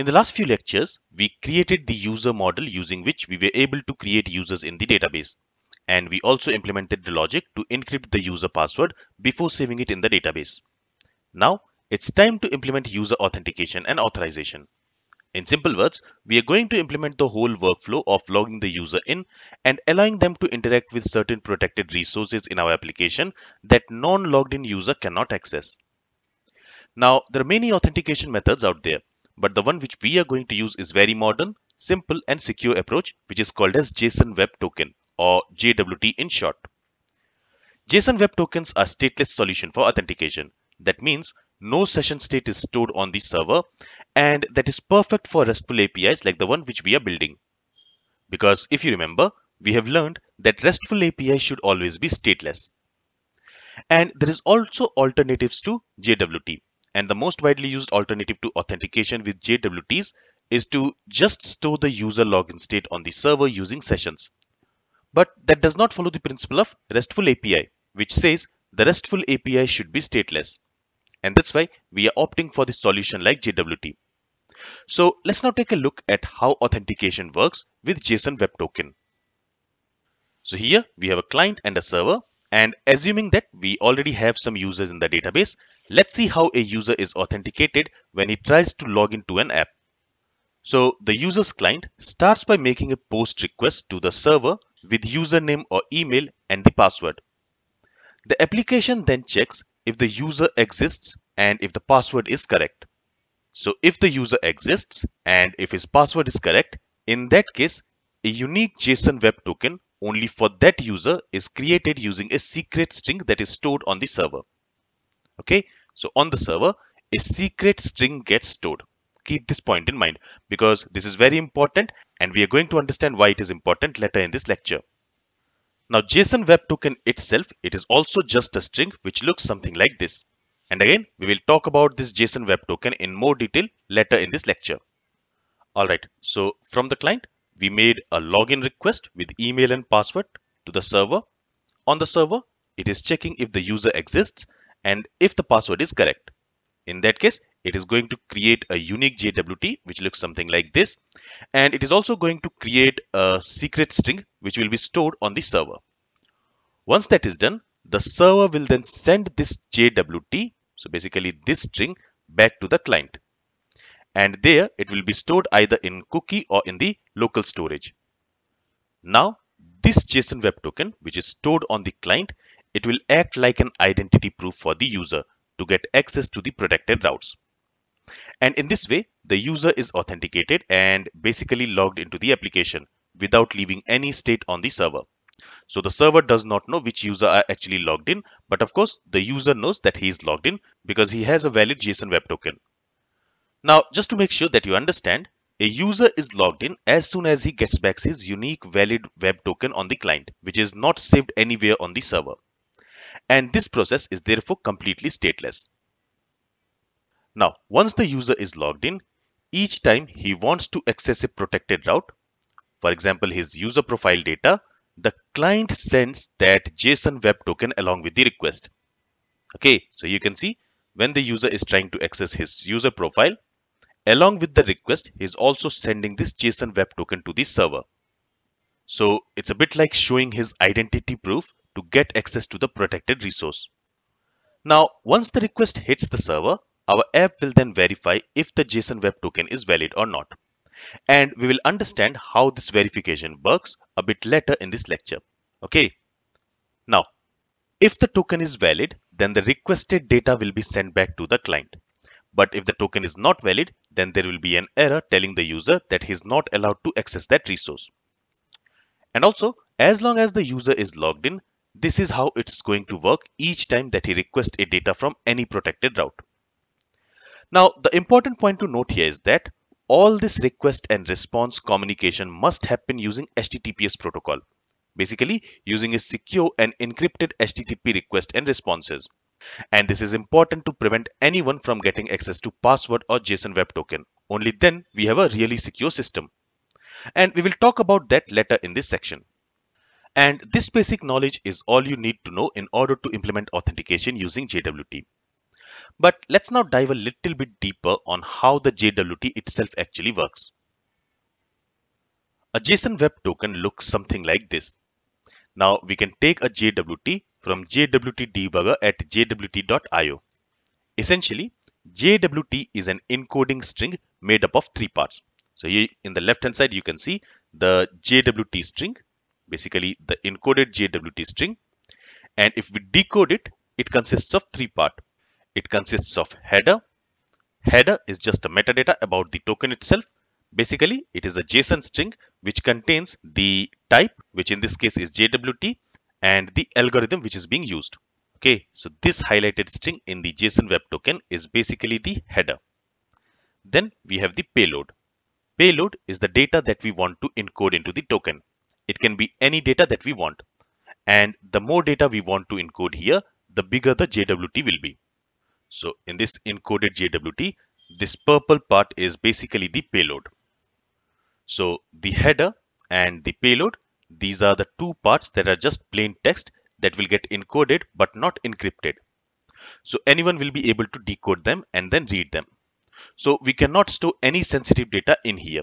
In the last few lectures, we created the user model using which we were able to create users in the database. And we also implemented the logic to encrypt the user password before saving it in the database. Now, it's time to implement user authentication and authorization. In simple words, we are going to implement the whole workflow of logging the user in and allowing them to interact with certain protected resources in our application that non-logged in user cannot access. Now, there are many authentication methods out there, but the one which we are going to use is very modern, simple and secure approach which is called as JSON Web Token or JWT in short. JSON Web Tokens are stateless solution for authentication. That means no session state is stored on the server and that is perfect for RESTful APIs like the one which we are building. Because if you remember, we have learned that RESTful APIs should always be stateless. And there is also alternatives to JWT. And the most widely used alternative to authentication with JWTs is to just store the user login state on the server using sessions. But that does not follow the principle of RESTful API, which says the RESTful API should be stateless and that's why we are opting for the solution like JWT. So let's now take a look at how authentication works with JSON Web Token. So here we have a client and a server and assuming that we already have some users in the database, let's see how a user is authenticated when he tries to log into an app. So the user's client starts by making a post request to the server with username or email and the password. The application then checks if the user exists and if the password is correct. So if the user exists and if his password is correct, in that case, a unique JSON web token only for that user is created using a secret string that is stored on the server. Okay, so on the server, a secret string gets stored. Keep this point in mind because this is very important and we are going to understand why it is important later in this lecture. Now JSON Web Token itself, it is also just a string which looks something like this. And again, we will talk about this JSON Web Token in more detail later in this lecture. Alright, so from the client, we made a login request with email and password to the server. On the server, it is checking if the user exists and if the password is correct. In that case, it is going to create a unique JWT which looks something like this and it is also going to create a secret string which will be stored on the server. Once that is done, the server will then send this JWT, so basically this string back to the client. And there it will be stored either in cookie or in the local storage. Now this JSON web token which is stored on the client, it will act like an identity proof for the user to get access to the protected routes. And in this way, the user is authenticated and basically logged into the application without leaving any state on the server. So the server does not know which user are actually logged in, but of course the user knows that he is logged in because he has a valid JSON web token. Now, just to make sure that you understand, a user is logged in as soon as he gets back his unique valid web token on the client, which is not saved anywhere on the server. And this process is therefore completely stateless. Now, once the user is logged in, each time he wants to access a protected route, for example, his user profile data, the client sends that JSON web token along with the request. Okay, so you can see when the user is trying to access his user profile, along with the request, he is also sending this JSON web token to the server. So it's a bit like showing his identity proof to get access to the protected resource. Now, once the request hits the server, our app will then verify if the JSON web token is valid or not. And we will understand how this verification works a bit later in this lecture. Okay. Now, if the token is valid, then the requested data will be sent back to the client. But if the token is not valid, then there will be an error telling the user that he is not allowed to access that resource. And also, as long as the user is logged in, this is how it's going to work each time that he requests a data from any protected route. Now, the important point to note here is that all this request and response communication must happen using HTTPS protocol, basically using a secure and encrypted HTTP request and responses. And this is important to prevent anyone from getting access to password or JSON web token. Only then we have a really secure system. And we will talk about that later in this section. And this basic knowledge is all you need to know in order to implement authentication using JWT. But let's now dive a little bit deeper on how the JWT itself actually works. A JSON Web Token looks something like this. Now we can take a JWT from JWT debugger at jwt.io. Essentially, JWT is an encoding string made up of three parts. So here in the left hand side, you can see the JWT string, basically the encoded JWT string. And if we decode it, it consists of three parts. It consists of header. Header is just a metadata about the token itself. Basically, it is a JSON string which contains the type, which in this case is JWT, and the algorithm which is being used. Okay, so this highlighted string in the JSON Web Token is basically the header. Then we have the payload. Payload is the data that we want to encode into the token. It can be any data that we want. And the more data we want to encode here, the bigger the JWT will be. So in this encoded JWT, this purple part is basically the payload. So the header and the payload, these are the two parts that are just plain text that will get encoded but not encrypted. So anyone will be able to decode them and then read them. So we cannot store any sensitive data in here.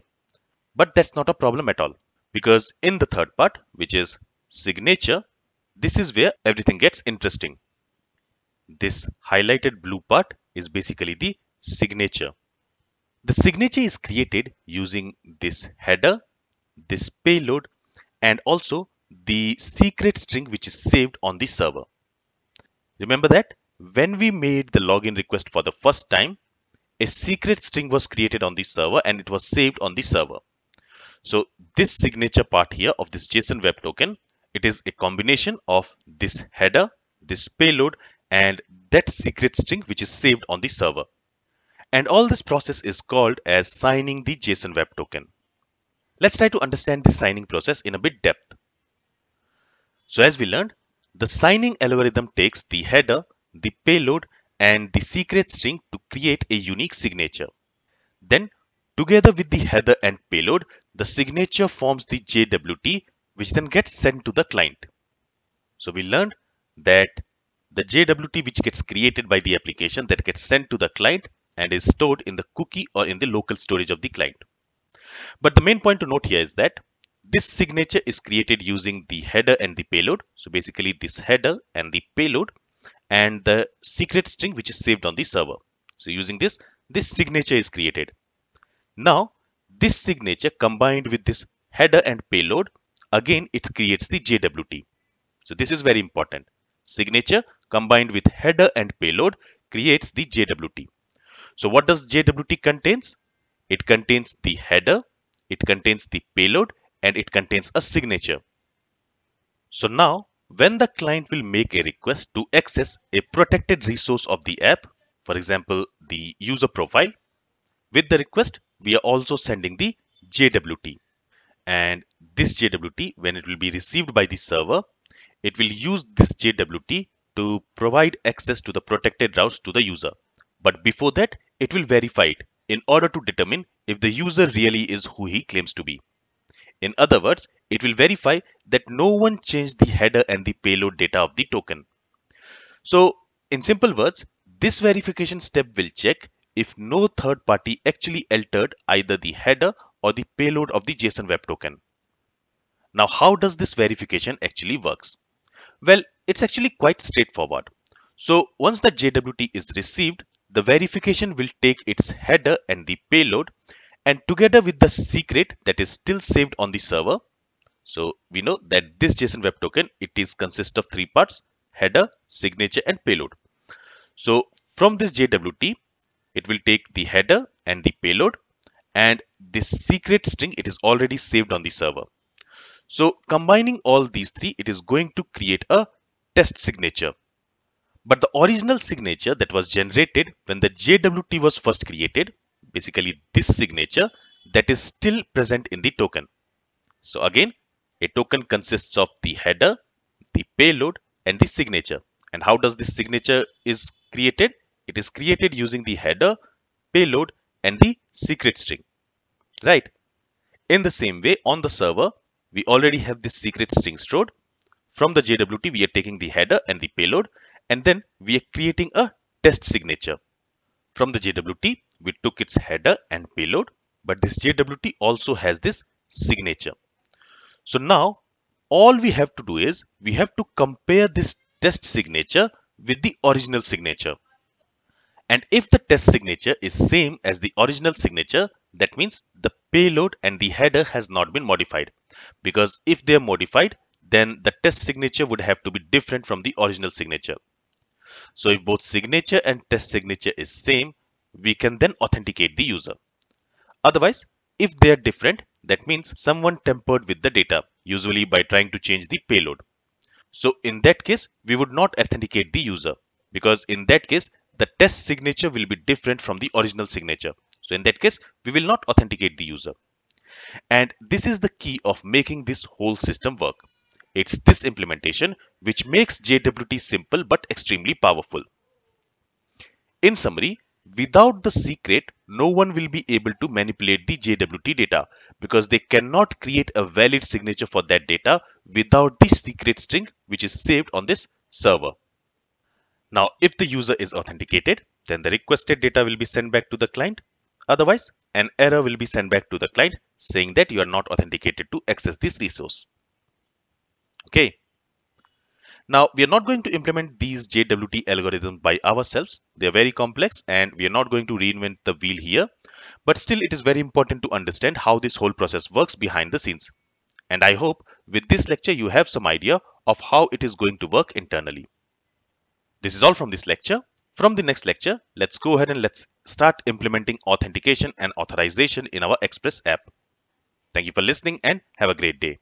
But that's not a problem at all because in the third part, which is signature, this is where everything gets interesting. This highlighted blue part is basically the signature. The signature is created using this header, this payload, and also the secret string which is saved on the server. Remember that when we made the login request for the first time, a secret string was created on the server and it was saved on the server. So this signature part here of this JSON web token, it is a combination of this header, this payload and that secret string which is saved on the server. And all this process is called as signing the JSON Web Token. Let's try to understand the signing process in a bit depth. So as we learned, the signing algorithm takes the header, the payload and the secret string to create a unique signature. Then together with the header and payload, the signature forms the JWT which then gets sent to the client. So we learned that the JWT which gets created by the application that gets sent to the client and is stored in the cookie or in the local storage of the client. But the main point to note here is that this signature is created using the header and the payload. So basically this header and the payload and the secret string which is saved on the server. So using this, this signature is created. Now, this signature combined with this header and payload, again it creates the JWT. So this is very important. Signature combined with header and payload creates the JWT. So what does JWT contains? It contains the header, it contains the payload, and it contains a signature. So now, when the client will make a request to access a protected resource of the app, for example, the user profile, with the request, we are also sending the JWT. And this JWT, when it will be received by the server, it will use this JWT to provide access to the protected routes to the user. But before that, it will verify it in order to determine if the user really is who he claims to be. In other words, it will verify that no one changed the header and the payload data of the token. So, in simple words, this verification step will check if no third party actually altered either the header or the payload of the JSON Web Token. Now, how does this verification actually works? Well, it's actually quite straightforward. So once the JWT is received, the verification will take its header and the payload and together with the secret that is still saved on the server. So we know that this JSON Web Token, it is consist of three parts, header, signature and payload. So from this JWT, it will take the header and the payload and this secret string, it is already saved on the server. So combining all these three, it is going to create a test signature. But the original signature that was generated when the JWT was first created, basically this signature, that is still present in the token. So again, a token consists of the header, the payload, and the signature. And how does this signature is created? It is created using the header, payload, and the secret string. Right? In the same way, on the server, we already have this secret string stored. From the JWT, we are taking the header and the payload, and then we are creating a test signature. From the JWT, we took its header and payload, but this JWT also has this signature. So now all we have to do is we have to compare this test signature with the original signature. And if the test signature is same as the original signature, that means the payload and the header has not been modified. Because if they are modified, then the test signature would have to be different from the original signature. So if both signature and test signature is same, we can then authenticate the user. Otherwise, if they are different, that means someone tampered with the data, usually by trying to change the payload. So in that case, we would not authenticate the user because in that case, the test signature will be different from the original signature. So in that case, we will not authenticate the user. And this is the key of making this whole system work. It's this implementation which makes JWT simple but extremely powerful. In summary, without the secret, no one will be able to manipulate the JWT data because they cannot create a valid signature for that data without the secret string which is saved on this server. Now, if the user is authenticated, then the requested data will be sent back to the client. Otherwise, an error will be sent back to the client saying that you are not authenticated to access this resource. Okay. Now, we are not going to implement these JWT algorithms by ourselves. They are very complex and we are not going to reinvent the wheel here. But still, it is very important to understand how this whole process works behind the scenes. And I hope with this lecture, you have some idea of how it is going to work internally. This is all from this lecture. From the next lecture, let's go ahead and let's start implementing authentication and authorization in our Express app. Thank you for listening and have a great day.